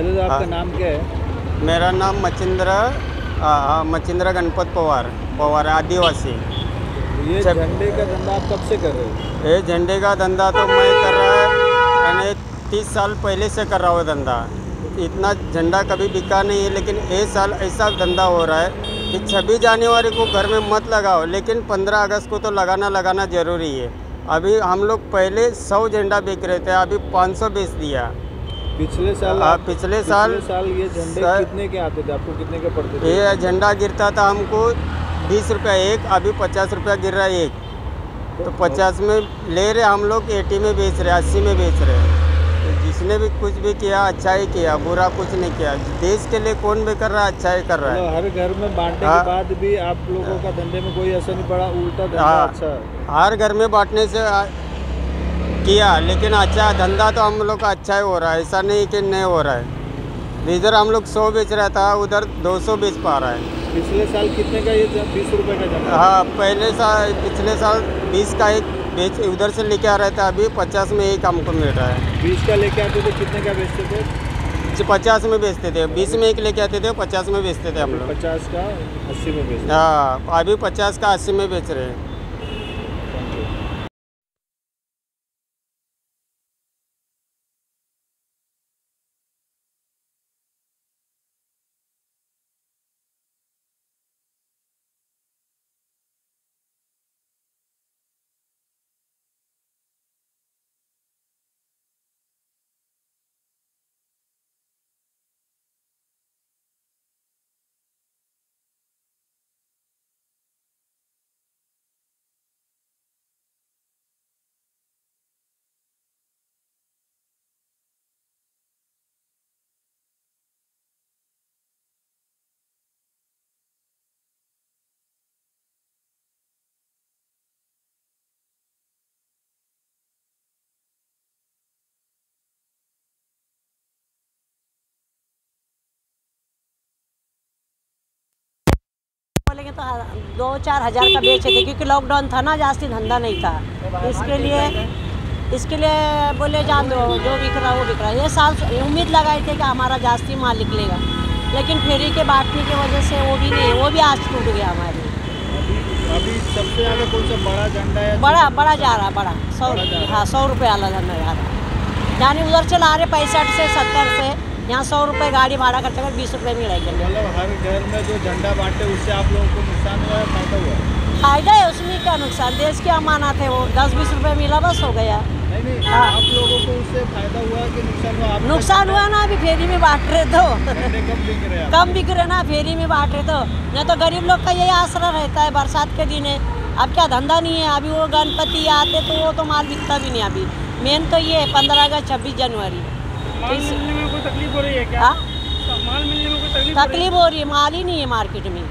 पहले तो आपका हाँ। नाम क्या है? मेरा नाम मचिंद्र मचिंद्र गणपत पवार पवार आदिवासी। ये झंडे का धंधा आप कब से कर रहे हो? ये झंडे का धंधा तो मैं कर रहा है मैंने तीस साल पहले से कर रहा हूँ धंधा। इतना झंडा कभी बिका नहीं है लेकिन ये साल ऐसा धंधा हो रहा है कि छब्बीस जनवरी को घर में मत लगाओ लेकिन पंद्रह अगस्त को तो लगाना लगाना ज़रूरी है। अभी हम लोग पहले सौ झंडा बेच रहे थे अभी पाँच सौ बेच दिया। पिछले साल हाँ, आप- पिछले साल- पिछले साल ये झंडे कितने के आते थे? आपको कितने के पड़ते थे? ये झंडा गिरता था हमको बीस रुपया एक अभी पचास रुपया गिर रहा है एक। तो पचास में ले रहे हम लोग एटी में बेच रहे अस्सी में बेच रहे। तो जिसने भी कुछ भी किया अच्छा ही किया बुरा कुछ नहीं किया। देश के लिए कौन भी कर रहा है अच्छा ही कर रहा है। हर घर में बांटने हाँ। के बाद भी आप लोगों का धंधे में कोई असर नहीं पड़ा उल्टा धंधा हाँ। अच्छा हर घर में बांटने से किया लेकिन अच्छा धंधा तो हम लोग का अच्छा ही हो रहा है ऐसा नहीं कि नहीं हो रहा है। इधर हम लोग सौ बेच रहा था उधर दो सौ बेच पा रहा है। पिछले साल कितने का ये बीस रुपए का हाँ पहले साल पिछले साल बीस का एक बेच उधर से लेके आ रहे थे अभी पचास में एक हमको मिल रहा है। बीस का लेके आते थे कितने का बेचते थे? पचास में बेचते थे बीस में एक लेके आते थे पचास में बेचते थे हम लोग। पचास का अस्सी में बेचते हाँ अभी पचास का अस्सी में बेच रहे हैं। बोलेंगे तो दो चार हज़ार का बेचे थे क्योंकि लॉकडाउन था ना जास्ती धंधा नहीं था। इसके लिए इसके लिए बोले जान दो जो बिक रहा है वो बिक रहा ये साल उम्मीद लगाए थे कि हमारा जास्ती माल निकलेगा लेकिन फेरी के बांटने की वजह से वो भी नहीं वो भी आज टूट गया हमारी। अभी अभी सबसे ज़्यादा कौन सा बड़ा झंडा है? बड़ा बड़ा जा रहा बड़ा। सौ हाँ सौ रुपये वाला धंधा जा रहा। यानी उधर से ला रहे पैंसठ से सत्तर से। यहाँ सौ रुपये गाड़ी भाड़ा खर्चा कर बीस रुपये में लड़ाई मतलब हर घर में जो झंडा बांटे उससे आप लोगों को नुकसान हुआ है फ़ायदा हुआ? है फ़ायदा है उसमें क्या नुकसान? देश की अमानत है वो। दस बीस रुपये मिला बस हो गया। नहीं नहीं हाँ। आप लोगों को उससे फ़ायदा हुआ कि नुकसान हुआ? नुकसान हुआ ना अभी फेरी में बांट रहे तो। कम बिक रहे कम बिक रहे ना फेरी में बांट रहे तो। नहीं तो गरीब लोग का यही आसरा रहता है बरसात के दिन है। अब क्या धंधा नहीं है अभी वो गणपति आते तो वो तो माल बिकता भी नहीं अभी। मेन तो ये है पंद्रह अगस्त छब्बीस जनवरी। माल मिलने में कोई तकलीफ़ हो रही है क्या? हाँ? माल मिलने में कोई तकलीफ़ तकलीफ़ हो रही है माल ही नहीं है मार्केट में।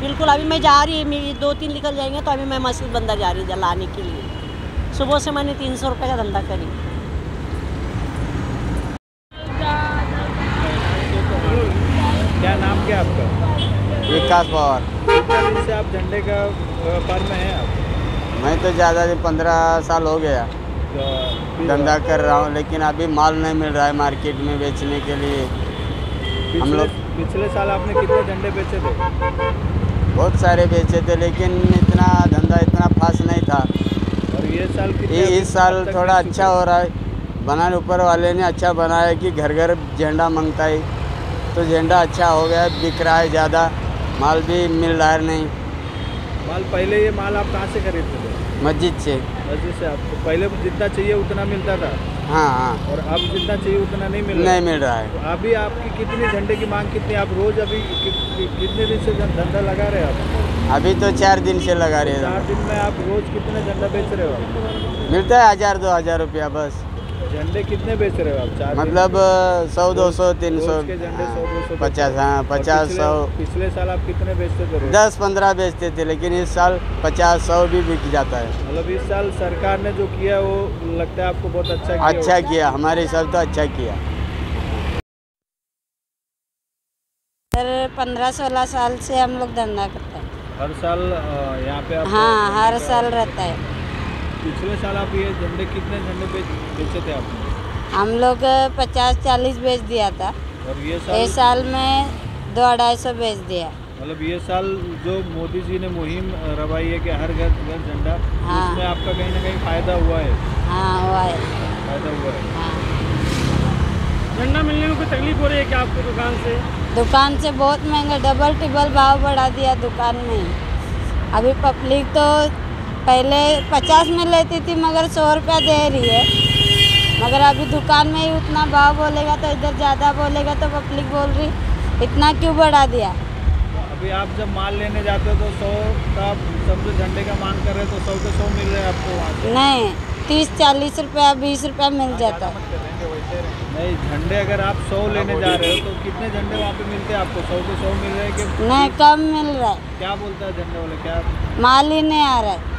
बिल्कुल अभी मैं जा रही है मेरी दो तीन निकल जाएँगे तो अभी मैं मस्जिद बंदर जा रही हूँ जलाने के लिए। सुबह से मैंने तीन सौ रुपये का धंधा करी। क्या नाम क्या आपका? विकास पवार कितने दिन से आप झंडे का व्यापार में हैं आप? मैं तो ज़्यादा नहीं पंद्रह साल हो गया। धंधा कर रहा हूँ लेकिन अभी माल नहीं मिल रहा है मार्केट में बेचने के लिए। हम लोग- पिछले साल आपने कितने झंडे बेचे थे? बहुत सारे बेचे थे लेकिन इतना धंधा इतना फास्ट नहीं था। और ये साल ये इस साल थोड़ा अच्छा हो? रहा है। बनाने ऊपर वाले ने अच्छा बनाया कि घर घर झंडा माँगता है। तो झंडा अच्छा हो गया बिक रहा है ज़्यादा। माल भी मिल रहा है नहीं। माल पहले ये माल आप कहाँ से खरीदते थे? मस्जिद से। मस्जिद से आपको। पहले जितना चाहिए उतना मिलता था। हाँ हाँ। और अब जितना चाहिए उतना नहीं मिल नहीं मिल रहा है। तो अभी आपकी कितनी झंडे की मांग कितनी आप रोज अभी कि, कि, कितने दिन से धंधा लगा रहे हैं आप? अभी तो चार दिन से लगा रहे हैं। चार दिन में आप रोज कितना झंडा बेच रहे हो? मिलता है हज़ार दो हज़ार रुपया बस। झंडे कितने बेच रहे हो आप? चार मतलब सौ दो सौ तीन सौ झंडे सौ दो सौ पचास हाँ पचास सौ। पिछले साल आप कितने बेचते थे दस पंद्रह बेचते थे लेकिन इस साल पचास सौ भी बिक जाता है। मतलब इस साल सरकार ने जो किया वो लगता है आपको बहुत अच्छा किया अच्छा किया हमारे हिसाब तो अच्छा किया। सर पंद्रह सोलह साल से हम लोग धंधा करते हैं। हर साल यहाँ पे हाँ हर साल रहता है। पिछले साल आप ये झंडे कितने झंडे बेच बेचे थे आपने? हम लोग पचास चालीस बेच दिया था। और ये इस साल साल में दो अढ़ाई सौ बेच दिया। मतलब ये साल जो मोदी जी ने मुहिम रवाई है कि हर घर घर झंडा हाँ। उसमें आपका कहीं ना कहीं फ़ायदा हुआ है? हाँ हुआ है। फ़ायदा हुआ है? हाँ। झंडा मिलने में कोई तकलीफ़ हो रही है क्या आपको दुकान से? दुकान से बहुत महँगा डबल टिबल भाव बढ़ा दिया दुकान में। अभी पब्लिक तो पहले पचास में लेती थी मगर सौ रुपया दे रही है। मगर अभी दुकान में ही उतना भाव बोलेगा तो इधर ज़्यादा बोलेगा तो पब्लिक बोल रही इतना क्यों बढ़ा दिया? तो अभी आप जब माल लेने जाते हो तो सौ का समझो झंडे का मांग कर रहे हो तो सौ के सौ मिल रहे हैं आपको वहाँ नहीं तीस चालीस रुपया बीस रुपया मिल जाता। है नहीं झंडे अगर आप सौ लेने जा रहे हो तो कितने झंडे वहाँ पे मिलते हैं आपको? सौ के सौ मिल रहे हैं कि नहीं कम मिल रहा है। क्या बोलता है झंडे वाले? क्या? माल ही नहीं आ रहा है।